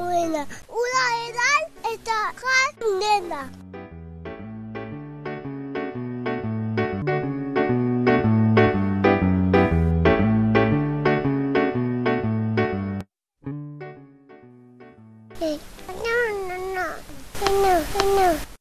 buena. Una edad está nena. Eh, no, no. No, no, no.